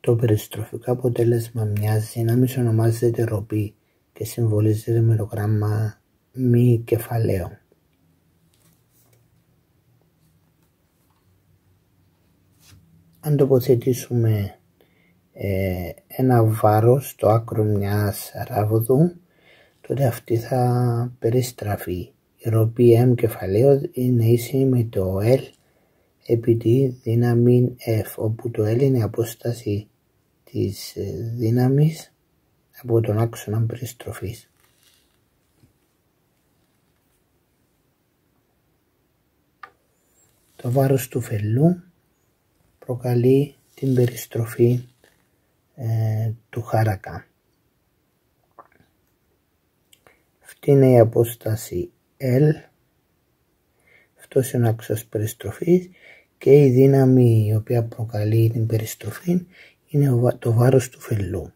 Το περιστροφικό αποτέλεσμα μιας δύναμης ονομάζεται ροπή και συμβολίζεται με το γράμμα μ κεφαλαίο. Αν τοποθετήσουμε ε, ένα βάρος στο άκρο μιας ράβδου, τότε αυτή θα περιστραφεί. Η ροπή M κεφαλαίο είναι ίση με το L επί τη δύναμη F, όπου το L είναι η απόσταση της ε, δύναμης από τον άξονα περιστροφής. Το βάρος του φελού προκαλεί την περιστροφή ε, του χάρακα. Αυτή είναι η απόσταση L, αυτός είναι ο άξος περιστροφής και η δύναμη η οποία προκαλεί την περιστροφή είναι το βάρος του φελού.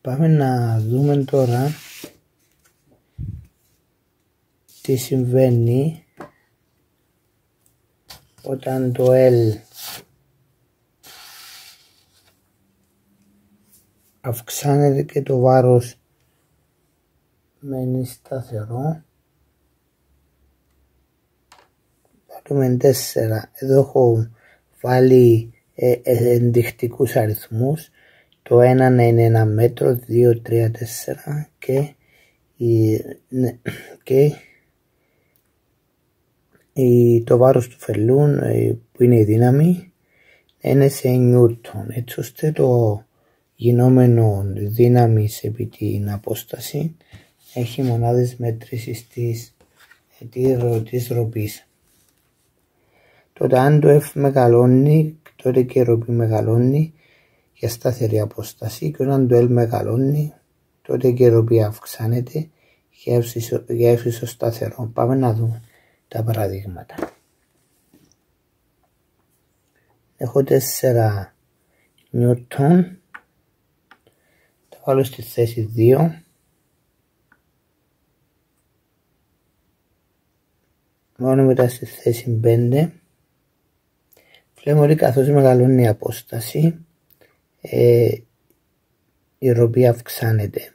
Πάμε να δούμε τώρα τι συμβαίνει όταν το L αυξάνεται και το βάρος μένει σταθερό. Πάρουμε 4. Εδώ έχω βάλει ε, ε, ενδεικτικούς αριθμούς. Το ένα είναι ένα μέτρο, 2, 3, 4 και, η, ναι, και η, το βάρος του φελού ε, που είναι η δύναμη είναι σε νιούτον έτσι ώστε το γινόμενο δύναμης επί την απόσταση έχει μονάδες μέτρησης της, της ροπής. Τότε αν το F μεγαλώνει, τότε και η ροπή μεγαλώνει για σταθερή απόσταση και όταν το L μεγαλώνει, τότε και η ροπή αυξάνεται για ύψιστο σταθερό. Πάμε να δούμε τα παραδείγματα. Έχω 4 νιούτον, το βάλω στη θέση 2 μόνο μετά στη θέση 5 βλέπουμε ότι καθώς μεγαλώνει η απόσταση ε, η ροπή αυξάνεται.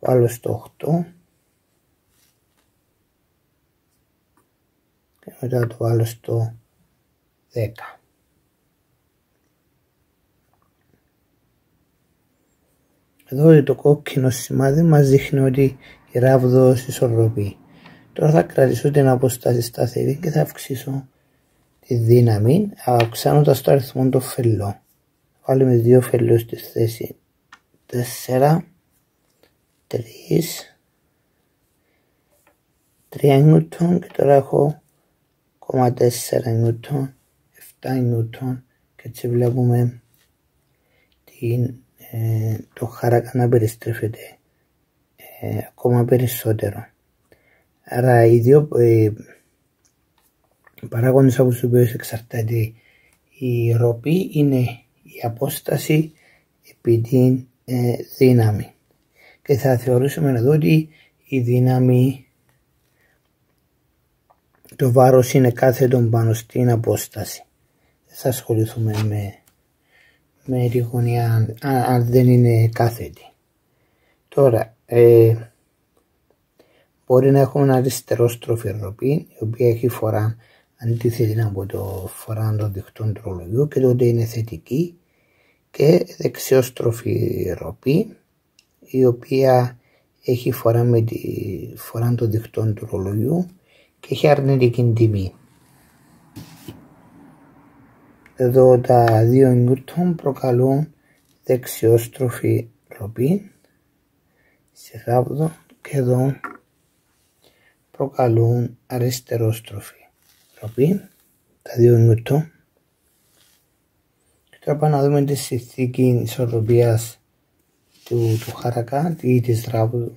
Βάλω στο 8 και μετά το βάλω στο 10 εδώ το κόκκινο σημάδι μας δείχνει ότι η ράβδος ισορροπεί Τώρα θα κρατήσω την αποστάση σταθερή και θα αυξήσω τη δύναμη αυξάνοντας το αριθμό των φελών. Βάλουμε δύο φελούς στη θέση 4, 3, 3 νιούτον και τώρα έχω 0,4 νιούτον, 7 νιούτον και έτσι βλέπουμε την, ε, το χάρακα να περιστρέφεται ε, ακόμα περισσότερο. Άρα οι δύο ε, παράγοντες από τους οποίους εξαρτάται η ροπή είναι η απόσταση επί την ε, δύναμη. Και θα θεωρήσουμε εδώ ότι η δύναμη το βάρος είναι κάθετο πάνω στην απόσταση. Δεν θα ασχοληθούμε με, με τη γωνία αν, αν δεν είναι κάθετη. Τώρα, ε, Μπορεί να έχουμε ένα αριστερό ροπή, η οποία έχει φορά αντίθετη από το φορά των δικτών του ρολογιού και τότε είναι θετική και δεξιόστροφη ροπή η οποία έχει φορά με τη φορά των δικτών του ρολογιού και έχει αρνητική τιμή. Εδώ τα δύο νιούτον προκαλούν δεξιόστροφη ροπή σε ράβδο και εδώ προκαλούν αριστερόστροφη τροπή, τα δύο νιούτο. Και τώρα πάμε να δούμε τη συνθήκη ισορροπίας του, του χαρακά ή της τράπου.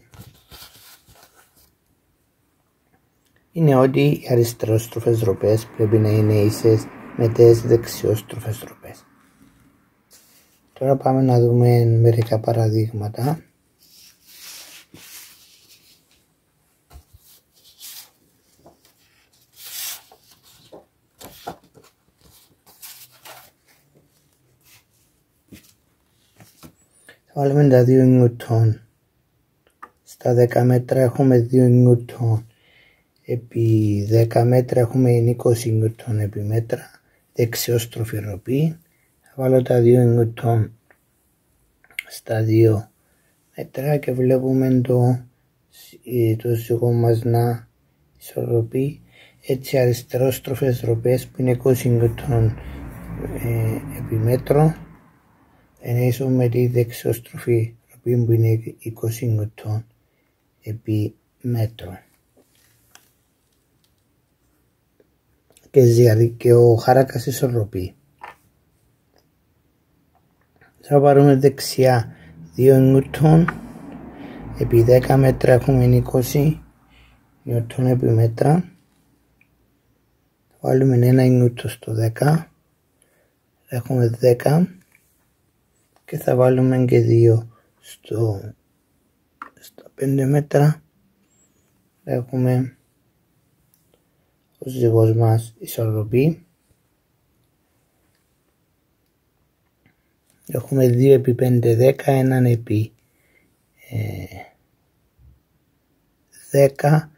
Είναι ότι οι αριστερόστροφες ροπές πρέπει να είναι ίσες με τις δεξιόστροφες ροπές. Τώρα πάμε να δούμε μερικά παραδείγματα. Θα βάλουμε τα 2 νιούτον. Στα 10 μέτρα έχουμε 2 νιούτον. Επί 10 μέτρα έχουμε 20 νιούτον επί μέτρα. Δεξιόστροφη ροπή. Θα βάλω τα 2 νιούτον στα 2 μέτρα και βλέπουμε το, το ζυγό μας να ισορροπεί. Έτσι αριστερόστροφες ροπές που είναι 20 νιούτον ε, επί μέτρο εννοήσω με τη δεξιόστροφη ροπή που είναι 20 νιούτον επί μέτρο. Και, και ο χάρακας ισορροπεί. Θα πάρουμε δεξιά 2 νιούτον επί 10 μέτρα έχουμε 20 νιούτον επί μέτρα. Θα βάλουμε ένα νιούτον στο 10. Έχουμε 10 και θα βάλουμε και 2 στο, στα 5 μέτρα. Έχουμε ο ζυγός μας ισορροπεί. Έχουμε 2 επί 5 10, έναν επί ε, 10,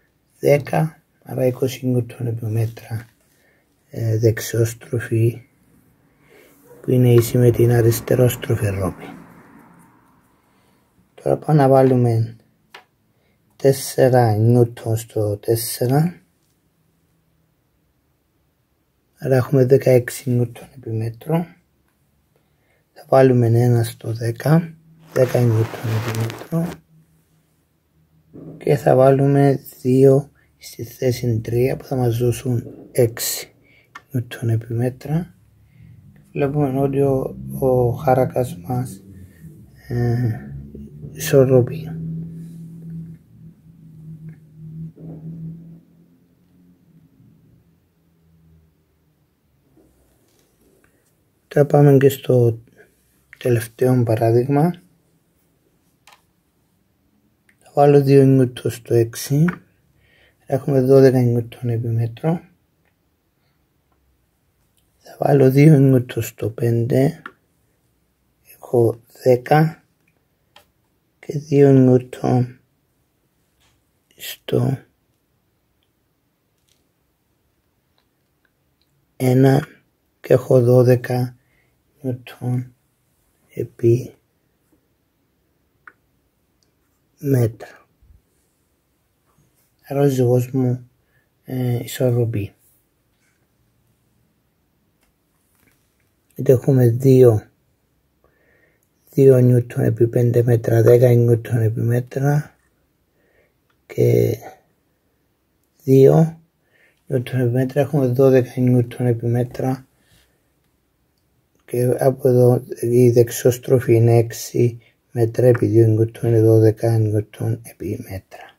10, άρα 20 νιούτον επί μέτρα ε, δεξιόστροφη που είναι ίση με την αριστερόστροφη ρόπη. Τώρα πάμε να βάλουμε 4 νιούτον στο 4 άρα έχουμε 16 νιούτον επί μέτρο. Θα βάλουμε ένα στο 10 10 νιούτον επί μέτρο. Και θα βάλουμε 2 στη θέση 3 που θα μας δώσουν 6 νιούτον επί μέτρα. Βλέπουμε ότι ο, ο χάρακας μας ε, ισορροπεί. Τώρα πάμε και στο τελευταίο παράδειγμα. Θα βάλω 2 νιούτον στο 6. Έχουμε 12 νιούτον επί μέτρο. Θα βάλω 2 νιούτον στο 5. Έχω 10 και 2 νιούτον στο 1 και έχω 12 νιούτον επί μέτρα. Άρα ο ζυγός μου ε, ισορροπεί. Είτε έχουμε 2 2 νιούτον επί 5 μέτρα, 10 νιούτον επί μέτρα και 2 νιούτον επί μέτρα έχουμε 12 νιούτον επί μέτρα και από εδώ η δεξιόστροφη είναι 6 μέτρα επί 2 νιούτον είναι 12 νιούτον επί μέτρα.